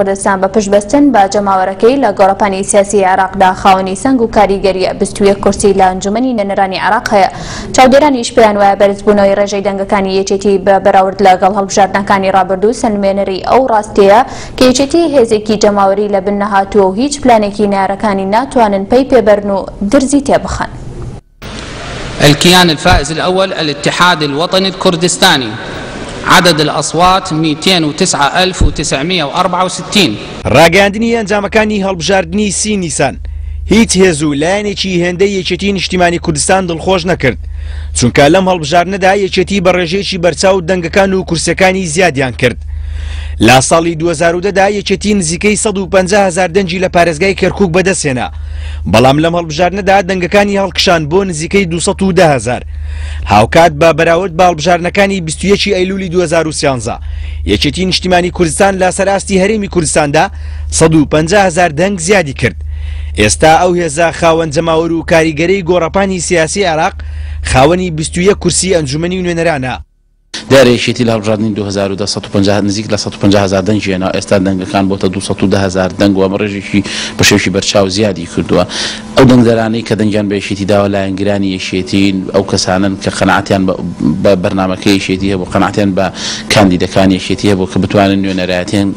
کوردستان بە پشتبەستن بە جەماوەرەکەی لە گۆڕەپانی سیاسی عێراقدا خاوەنی سەنگ و کاریگەرییە، بیست و یەک کورسی لە ئەنجوومەنی نوێنەرانی عێراق هەیە، چاودێرانیش پێیان وایە بەرزبوونەوەی ڕێژەی دەنگەکانی یەکێتی بە بەراورد لەگەڵ هەڵبژاردنەکانی ڕابردوو سەلمێنەری ئەو ڕاستییەیە کە یەکێتی هێزێکی جەماوەری لەبن نەهاتووە و هیچ پلانێکی نەیارەکانی ناتوانن پەی پێبەرن و درزی تێبخەن. الکیان الفائز الاول الاتحاد الوطنی الکردستانی عدد الاصوات 209964 ڕاگەیاندنی ئەنجامەکانی هەڵبژاردنی سی نیسان هیچ هێز و لایەنێکی هێندەی یەکێتی نیشتیمانی کوردستان دڵخۆش نەکرد چونکە لەم هەڵبژاردنەدا یەکێتی بە ڕێژەیەکی بەرچاو دەنگەکان و کورسەکانی زیادیان کرد لا ساڵی 2010دا یەکێتی نزیکەی 150 هزار دەنگی لە پارێزگای کەرکک بەدەستێنا بەڵام لەم هەڵبژاردنەدا دەنگەکانی هەڵکشان بۆ نزیکەی 210 هەزار هاوکات بە بەراورد بە هەڵبژاردنەکانی 21 ی ئەیلولی 2013 یەکێتی نیشتیمانی کوردستان لە سەرئاستی هەرێمی کوردستاندا 150 هەزار دەنگ زیادی کرد ئێستا ئەو هێزە خاوەن جەماوەر و کاریگەرەی گۆڕەپانی سیاسی عێراق خاوەنی 21 کورسی ئەنجومەنی نوێنەرانە دیارە یەکێتی لە هەڵبژاردنی دوو هەزار و دە سەد و پەنجا نزیک لە سەد و پەنجا هەزار دەنگی هێناوە، ئێستا دەنگەکان بۆتە دوو سەد و دە هەزار دەنگ و ئەمە ڕێژێکی بە شێوەکی بەرچاو زیادی کردووە. ئەو دەنگدەرانەی کە دەنگیان بە یەکێتی داوە لایەنگرانی یەکێتین، ئەو کەسانەن کە قەناعەتیان بە بە بەرنامەکەی یەکێتی هەبووە، قەناعەتیان بە کاندیدەکانی یەکێتی هەبووە کە بتوانن نوێنەرایەتیان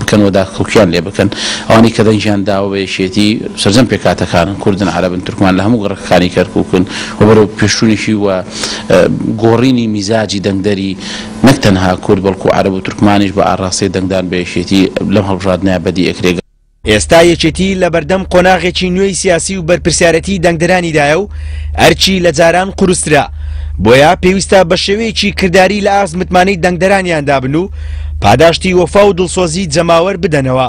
بکەن و داکۆکیان لێ بکەن. ئەوانەی کە دەنگیان داوە بە یەکێتی سەرجەم پێکهاتەکانن، کوردن، عەرەبن، تورکمان، لە هەموو گەڕەکەکانی کەرکووکن و بەرەو پێشچوونێکی و گۆڕینی میزاجی دەنگدەری نەک تەنها کورد بەڵکو عەرەب و تورکمانیش بە ئاڕاستەی دەنگدان بە یەکێتی لەم هەڵبژاردنەیا بەدی ئەکرێ. ئێستا یەکێتی لەبەردەم قۆناغێکی نوێی سیاسی و بەرپرسیارێتی دەنگدەرانیدایە و ئەرکی لە جاران قورسترە، بۆیە پێویستە بە شێوەیەکی کرداری لە ئاست متمانەی دەنگدەرانیاندا بن و پاداشتی وەفا و دڵسۆزی جەماوەر بدەنەوە.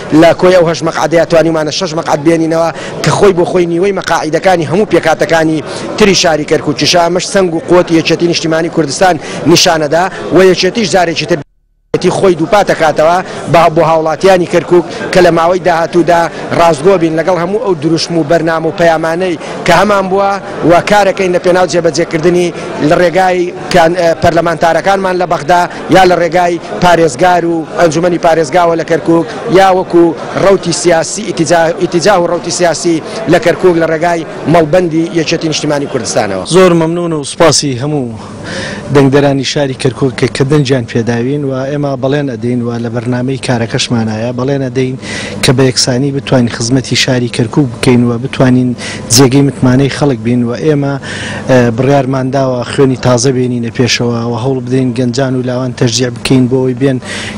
لە کۆی ئەو هەشت مەقعەدەیا توانیومانە شەش مەقعەد بێنینەوە کە خۆی بۆ خۆی نیوەی مەقاعیدەکانی هەموو پێکهاتەکانی تری شاری کەرکوکیشە، ئەمەش سەنگ و قوتی یەکێتی نیشتیمانی کوردستان نیشانەدا و یەکێتیش جارێکی تر یەکێتی خۆی دووپاتەکاتەوە بۆ هاوڵاتیانی کەرکوک کە لە ماوەی داهاتوودا ڕاستگۆ بین لەگەڵ هەموو ئەو دروشم و بەرنامە و پەیامانەی کە هەمان بووە و کارەکەین لە پێناو جێبەجێکردنی لە ڕێگای پەرلەمانتارەکانمان لە بەغدا. یا لە ڕێگای پارێزگار و ئەنجومەنی پارێزگاوە لە کەرکوک یا وەکو ڕەوتی سیاسی ئیتیجاه و ڕەوتی سیاسی لە کەرکوک لە ڕێگای مەڵبەندی یەکێتی نیشتیمانی کوردستانەوە. زۆر مەمنون و سوپاسی هەموو دەنگدەرانی شاری کەرکوک کە کە دەنگیان پێداوین و ئێمە بەڵێن ئەدەین و لە بەرنامەی کارەکەشمانایە بەڵێن ئەدەین کە بە یەکسانی بتوانین خزمەتی شاری کەرکوک بکەین و بتوانین جێگەی متمانەی خەڵک بین و ئێمە بڕیارمان داوە خوێنی تازە بێنینە پێشەوە و هەوڵ بدەین گەنجان و لاوان تەشجیع بکەین بۆوەی بێن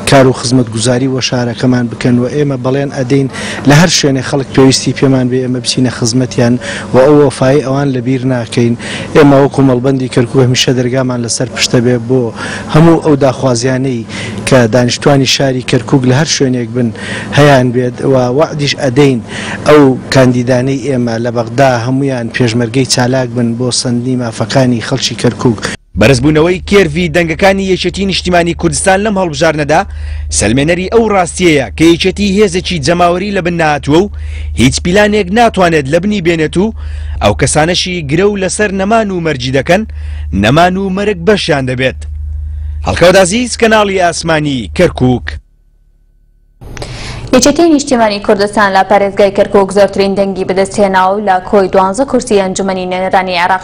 کار و خزمەتگوزاری بۆ شارەکەمان بکەن و ئێمە بەڵێن ئەدەین لە هەر شوێنێ خەڵک پێویستی پێمان بێ ئێمە بچینە خزمەتیان و ئەو وەفای ئەوان لە بیر ناکەین ئێمە وەکو مەڵبەندی کەرکوک هەمیشە دەرگامان لەسەر پشتە بێ بۆ هەموو ئەو داخوازیانەی کە دانیشتوانی شاری کەرکوک لە هەر شوێنێک بن هەیان بێت و وەعدیش ئەدەین ئەو کاندیدانەی ئێمە لە بەغدا هەموویان پێشمەرگەی چالاک بن بۆ سەندنی مافەکانی خەڵکی کەرکوک. بەرزبوونەوەی کێرڤی دەنگەکانی یەکێتی نیشتیمانی کوردستان لەم هەڵبژاردنەدا سەلمێنەری ئەو ڕاستیەیە کە یەکێتی هێزێکی جەماوەری لەبن نەهاتووە و هیچ پیلانێک ناتوانێت لەبنی بێنێت و ئەو کەسانەشی گرەو لەسەر نەمان و مەرگی دەکەن نەمان و مەرگ بەشیان دەبێت. هەڵکەوتعەزیز کەناڵی ئاسمانی کەرکوک. یەکێتی نیشتیمانی کوردستان لە پارێزگای کەرکک زۆرترین دەنگی بەدەستهێناو لە کۆی دوانزە کورسی ئەنجومەنی نوێنەرانی عێراق